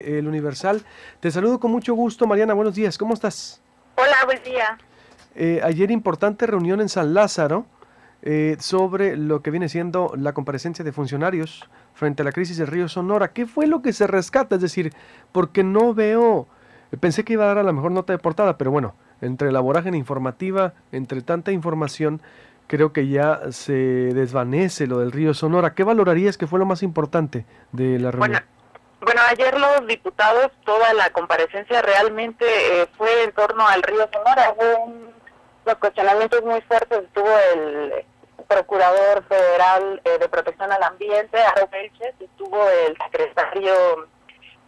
El Universal. Te saludo con mucho gusto, Mariana. Buenos días, ¿cómo estás? Hola, buen día. Eh, ayer importante reunión en San Lázaro eh, sobre lo que viene siendo la comparecencia de funcionarios frente a la crisis del río Sonora. ¿Qué fue lo que se rescata? Es decir, porque no veo, pensé que iba a dar a la mejor nota de portada, pero bueno, entre la vorágine informativa, entre tanta información, creo que ya se desvanece lo del río Sonora. ¿Qué valorarías que fue lo más importante de la reunión? Bueno, ayer los diputados, toda la comparecencia realmente eh, fue en torno al río Sonora. Hubo un, los cuestionamientos muy fuertes. Estuvo el procurador federal eh, de protección al ambiente, Aro estuvo el secretario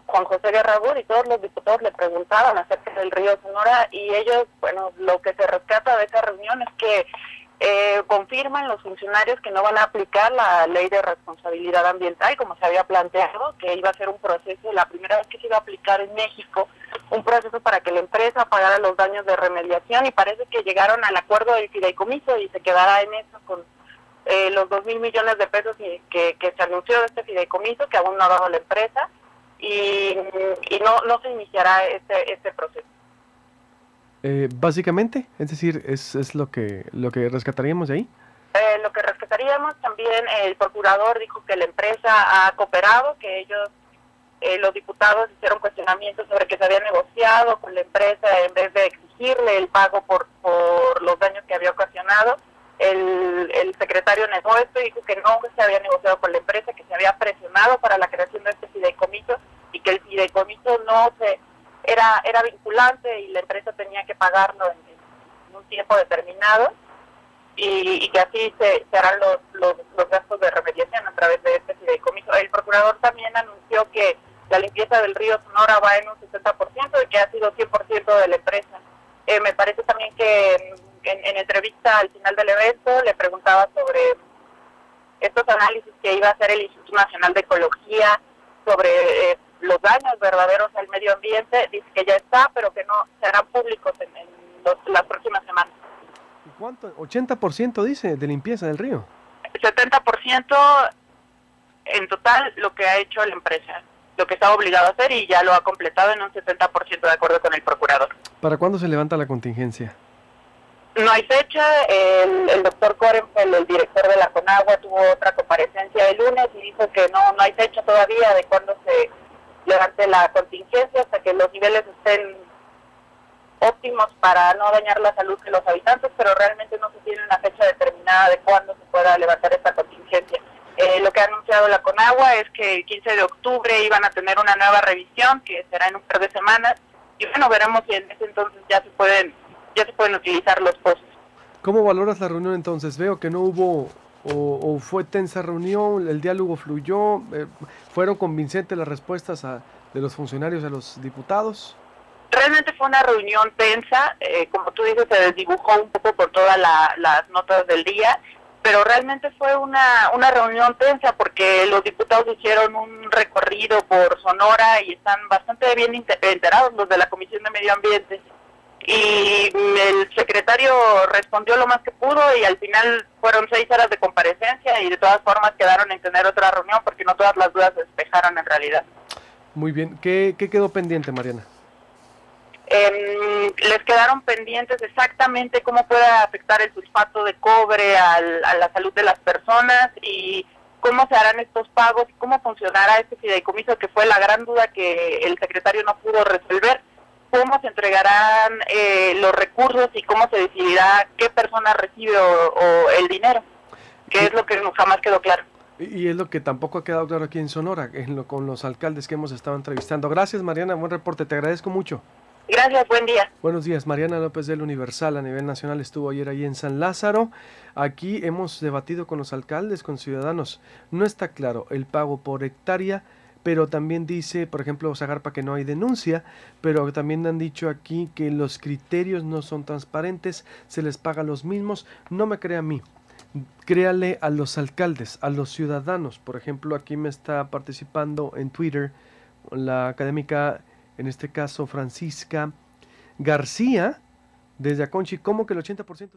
Juan José Guerrabur y todos los diputados le preguntaban acerca del río Sonora y ellos, bueno, lo que se rescata de esa reunión es que eh, confirman los funcionarios que no van a aplicar la ley de responsabilidad ambiental como se había planteado, que iba a ser un proceso, la primera vez que se iba a aplicar en México, un proceso para que la empresa pagara los daños de remediación y parece que llegaron al acuerdo del fideicomiso y se quedará en eso con eh, los dos mil millones de pesos que, que se anunció de este fideicomiso, que aún no ha dado la empresa, y, y no, no se iniciará este, este proceso. Eh, básicamente, es decir, es, es lo que lo que rescataríamos de ahí. Eh, lo que rescataríamos también, el procurador dijo que la empresa ha cooperado, que ellos, eh, los diputados hicieron cuestionamientos sobre que se había negociado con la empresa en vez de exigirle el pago por, por los daños que había ocasionado. El, el secretario negó esto y dijo que no se había negociado con la empresa, que se había presionado para la creación de este fideicomiso y que el fideicomiso no se era, era vinculante y la empresa tenía que pagarlo en, un tiempo determinado y, que así se, harán los, los, gastos de remediación a través de este fideicomiso. El procurador también anunció que la limpieza del río Sonora va en un 60% y que ha sido 100% de la empresa. Eh, me parece también que en, entrevista al final del evento le preguntaba sobre estos análisis que iba a hacer el Instituto Nacional de Ecología sobre eh, los daños verdaderos al medio ambiente, dice que ya está, pero que no serán públicos en, las próximas semanas. ¿Y cuánto? ¿80% dice de limpieza del río? 70% en total lo que ha hecho la empresa, lo que está obligado a hacer y ya lo ha completado en un 70% de acuerdo con el procurador. ¿Para cuándo se levanta la contingencia? No hay fecha, el, el doctor Korenfeld, el director de la CONAGUA, tuvo otra comparecencia el lunes y dijo que no, no hay fecha todavía de cuándo se levante la contingencia hasta que los niveles estén óptimos para no dañar la salud de los habitantes, pero realmente no se tiene una fecha determinada de cuándo se pueda levantar esta contingencia. Eh, lo que ha anunciado la Conagua es que el 15 de octubre iban a tener una nueva revisión que será en un par de semanas y bueno, veremos si en ese entonces ya se pueden ya se pueden utilizar los pozos. ¿Cómo valoras la reunión entonces? Veo que no hubo o, fue tensa reunión, el diálogo fluyó, eh, fueron convincentes las respuestas de los funcionarios a los diputados. Realmente fue una reunión tensa, eh, como tú dices, se desdibujó un poco por todas las notas del día, pero realmente fue una, una reunión tensa porque los diputados hicieron un recorrido por Sonora y están bastante bien enterados los de la Comisión de Medio Ambiente y el secretario respondió lo más que pudo y al final fueron seis horas de comparecencia y de todas formas quedaron en tener otra reunión porque no todas las dudas se despejaron en realidad. Muy bien, ¿qué, quedó pendiente, Mariana? Em, les quedaron pendientes exactamente cómo puede afectar el sulfato de cobre a la salud de las personas y cómo se harán estos pagos y cómo funcionará este fideicomiso que fue la gran duda que el secretario no pudo resolver cómo se entregarán eh, los recursos y cómo se decidirá qué persona recibe o, el dinero, que es lo que jamás quedó claro. Y es lo que tampoco ha quedado claro aquí en Sonora, en lo, con los alcaldes que hemos estado entrevistando. Gracias, Mariana, buen reporte, te agradezco mucho. Gracias, buen día. Buenos días, Mariana López del Universal a nivel nacional estuvo ayer ahí en San Lázaro. Aquí hemos debatido con los alcaldes, con ciudadanos. No está claro el pago por hectárea pero también dice, por ejemplo, Zagarpa que no hay denuncia, pero también han dicho aquí que los criterios no son transparentes, se les paga a los mismos, no me crea a mí, créale a los alcaldes, a los ciudadanos, por ejemplo, aquí me está participando en Twitter la académica, en este caso Francisca García, desde Aconchi, como que el 80%...